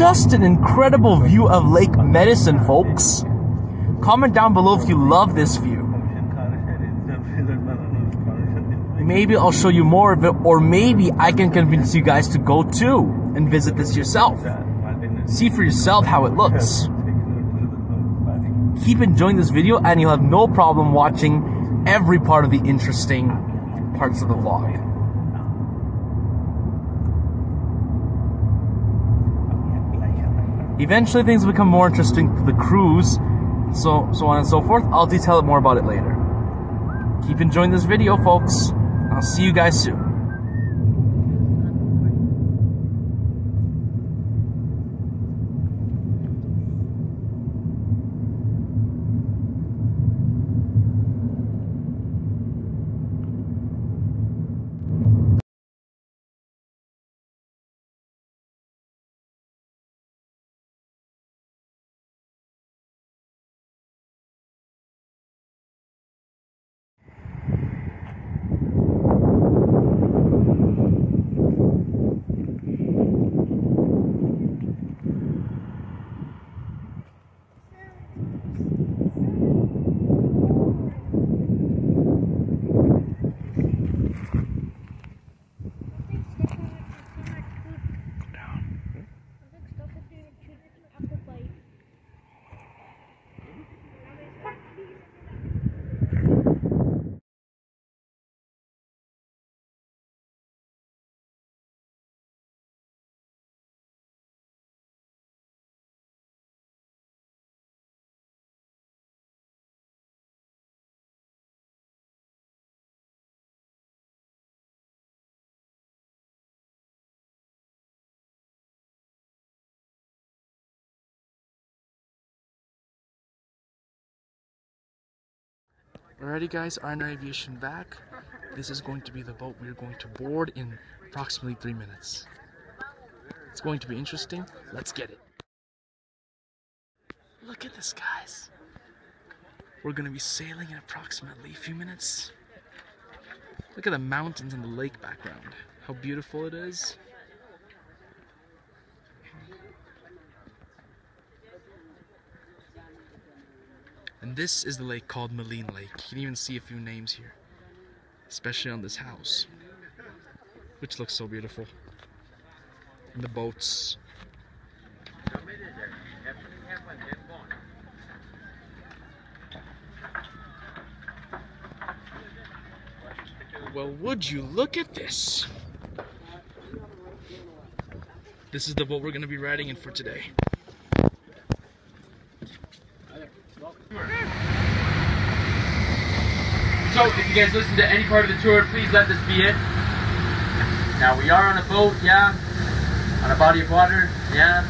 just an incredible view of Lake Medicine, folks. Comment down below if you love this view. Maybe I'll show you more of it, or maybe I can convince you guys to go too and visit this yourself. See for yourself how it looks. Keep enjoying this video and you'll have no problem watching every part of the interesting parts of the vlog. Eventually things become more interesting to the cruise, so so on and so forth. I'll detail it more about it later. Keep enjoying this video, folks. I'll see you guys soon. Alrighty guys, R & R Aviation back. This is going to be the boat we're going to board in approximately three minutes. It's going to be interesting. Let's get it. Look at this guys. We're going to be sailing in approximately a few minutes. Look at the mountains and the lake background. How beautiful it is. And this is the lake called Maligne Lake. You can even see a few names here, especially on this house, which looks so beautiful. And the boats. Well, would you look at this? This is the boat we're going to be riding in for today. So, if you guys listen to any part of the tour, please let this be it. Now, we are on a boat, yeah. On a body of water, yeah.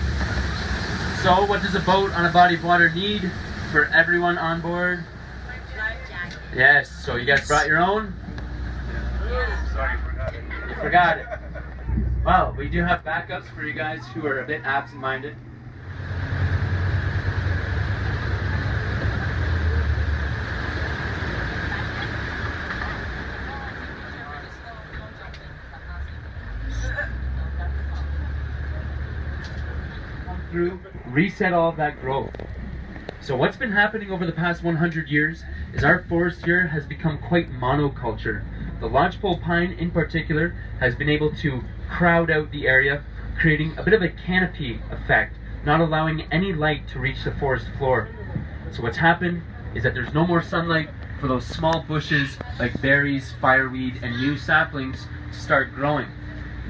So, what does a boat on a body of water need for everyone on board? Yes, so you guys brought your own? Sorry, forgot it. You forgot it. Well, we do have backups for you guys who are a bit absent-minded. Come through, reset all of that growth. So what's been happening over the past 100 years is our forest here has become quite monoculture. The lodgepole pine in particular has been able to crowd out the area, creating a bit of a canopy effect, not allowing any light to reach the forest floor. So what's happened is that there's no more sunlight for those small bushes like berries, fireweed, and new saplings to start growing.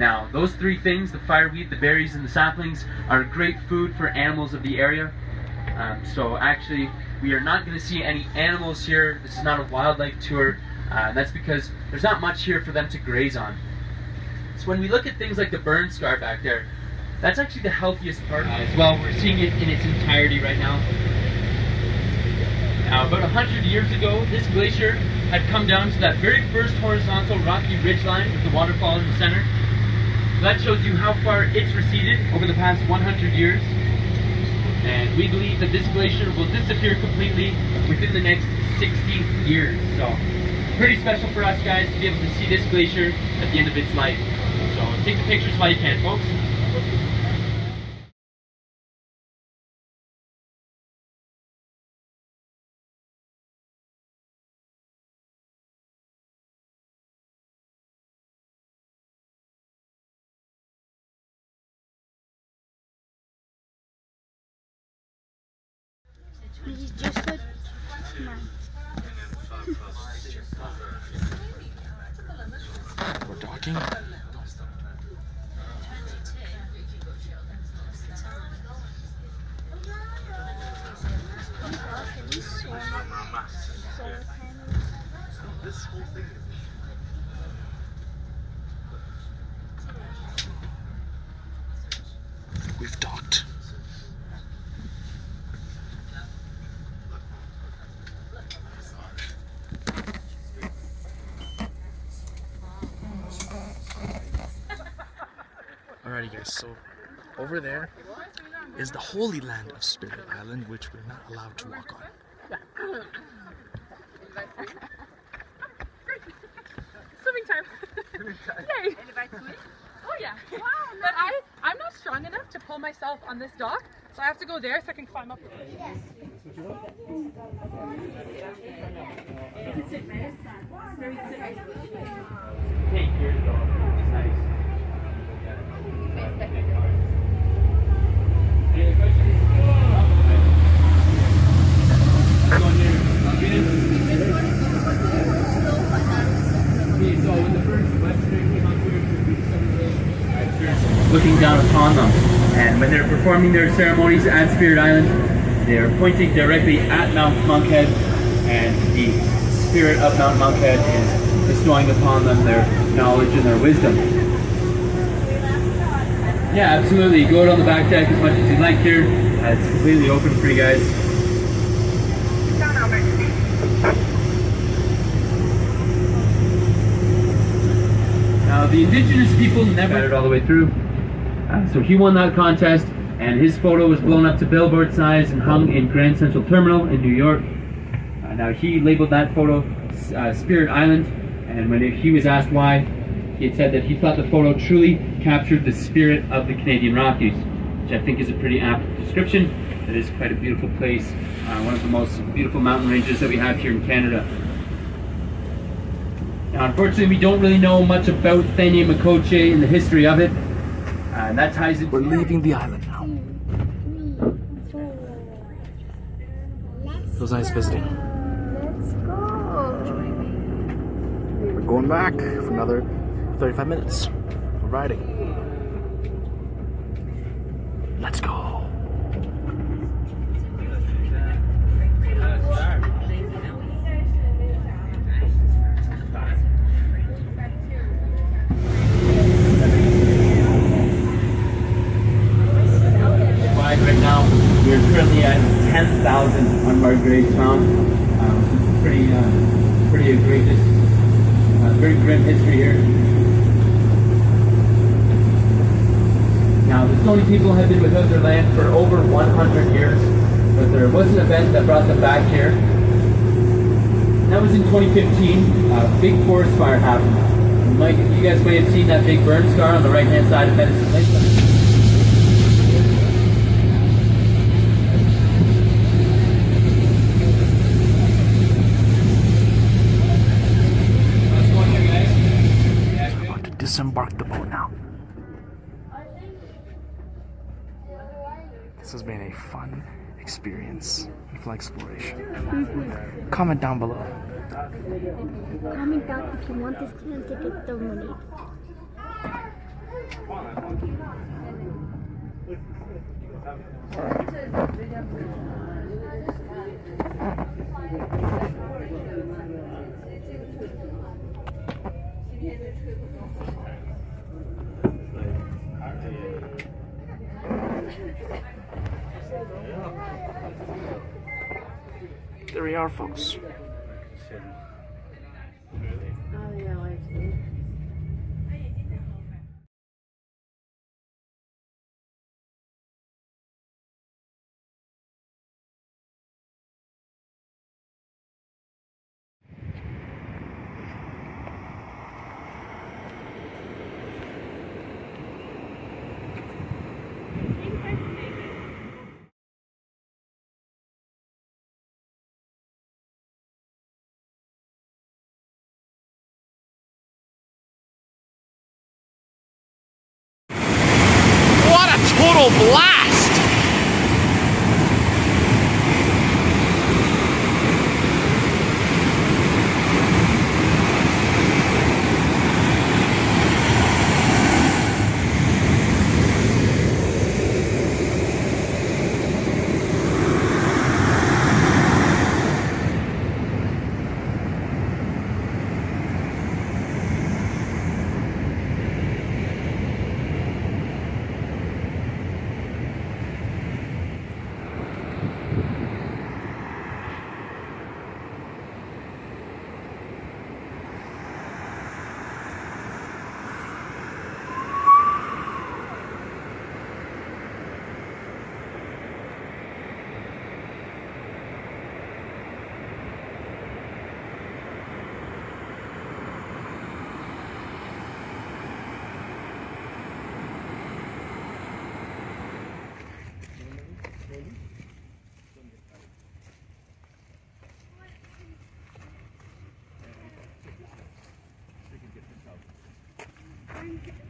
Now, those three things, the fireweed, the berries, and the saplings, are great food for animals of the area. Um, so actually, we are not going to see any animals here. This is not a wildlife tour. Uh, that's because there's not much here for them to graze on. So when we look at things like the burn scar back there, that's actually the healthiest part as well. We're seeing it in its entirety right now. Now, about 100 years ago, this glacier had come down to that very first horizontal rocky ridge line with the waterfall in the center. So that shows you how far it's receded over the past 100 years. And we believe that this glacier will disappear completely within the next 60 years. So, pretty special for us guys to be able to see this glacier at the end of its life. So, take the pictures while you can, folks. He's just like mine. We're docking. He's so so Alrighty, guys. So over there is the Holy Land of Spirit Island, which we're not allowed to walk on. Swimming time. Yay. Oh yeah. Wow. But I I'm not strong enough to pull myself on this dock, so I have to go there so I can climb up. Hey, here you go. Nice. Any other questions? Let's go in here. Good? Okay, so when the first Westerner came up here to do some looking down upon them. And when they're performing their ceremonies at Spirit Island, they're pointing directly at Mount Monkhead, and the spirit of Mount Monkhead is bestowing upon them their knowledge and their wisdom. Yeah, absolutely. Go out on the back deck as much as you like here. Uh, it's completely open for you guys. Now, the indigenous people never got it all the way through. Uh, so he won that contest, and his photo was blown up to billboard size and hung in Grand Central Terminal in New York. Uh, now, he labeled that photo uh, Spirit Island, and when he was asked why, he had said that he thought the photo truly captured the spirit of the Canadian Rockies, which I think is a pretty apt description. It is quite a beautiful place, uh, one of the most beautiful mountain ranges that we have here in Canada. Now, unfortunately, we don't really know much about Thenia Makoche and the history of it. Uh, and that ties it. We're leaving the island now. Three, four. Let's It was nice visiting. Let's go. We're going back for another 35 minutes We're riding. Let's go. wide right now. We're currently at 10,000 Um, pretty, uh, pretty egregious. Uh, very grim history here. Now, the Stoney people have been without their land for over 100 years, but there was an event that brought them back here. That was in 2015. A big forest fire happened. Mike, you guys may have seen that big burn scar on the right-hand side of Medicine Lake. We're about to disembark the boat now. This has been a fun experience for exploration. Mm-hmm. Comment down below. Comment down if you want this to take the money. There we are, folks. What a total blast!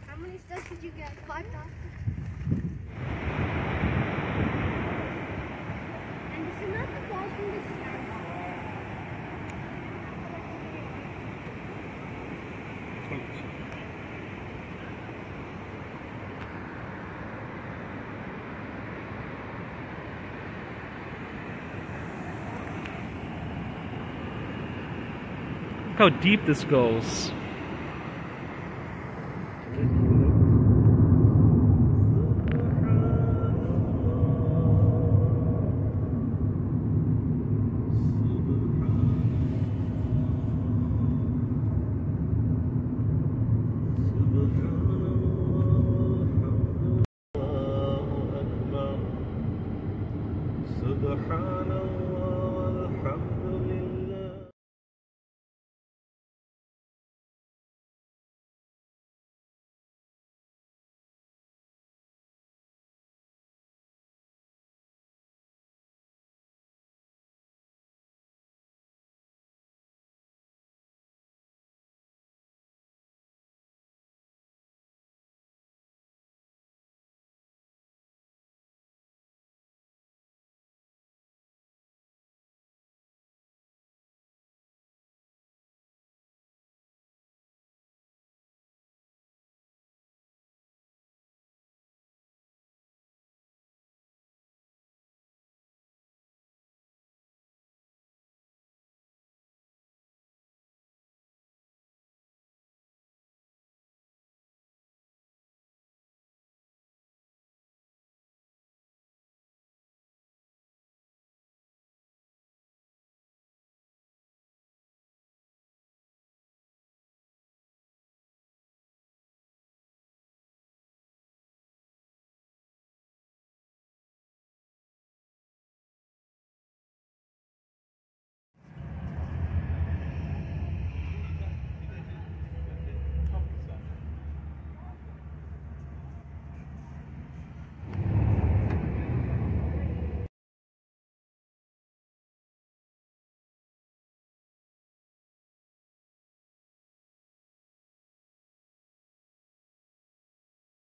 How many did you get? And this is not the from the sky. Look how deep this goes.